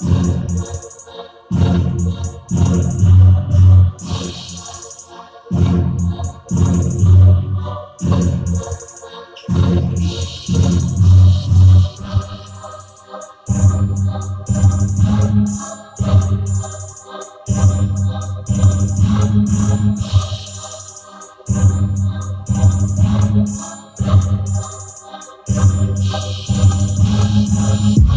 We can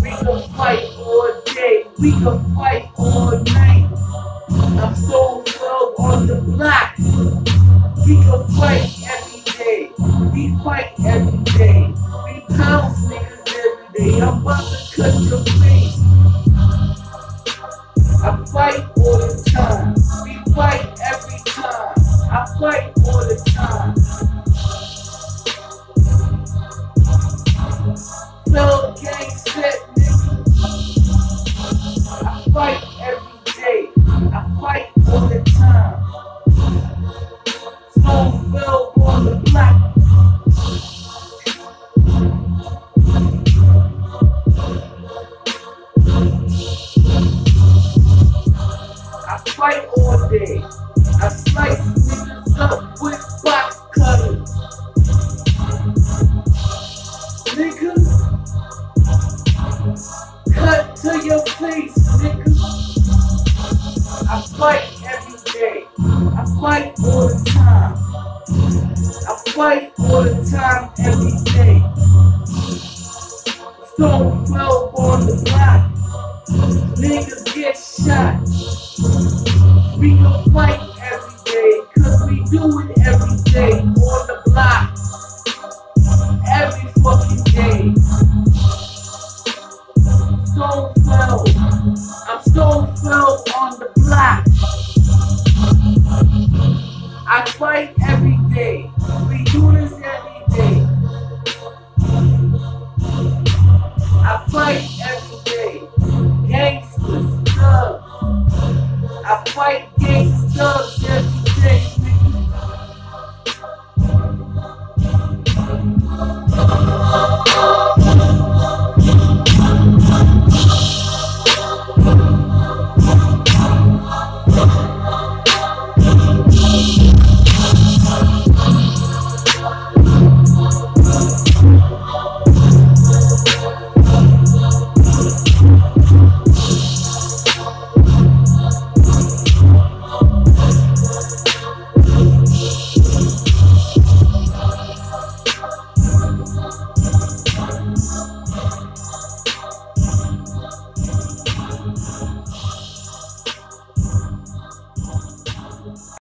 we can fight all day, we can fight all night. I'm so well on the block. We can fight every day, we fight every day. We pounce niggas every day. I'm about to cut your face. I fight all the time. Fell on the block. I fight all day. I slice niggas up with box cutters. Nigga, cut to your face, nigga. I fight every day. I fight all the time. I fight all the time, every day. Stone fell on the block. Niggas get shot. We can fight every day, cause we do it every day fight every day. Gangsters, thugs. I fight gangsters, thugs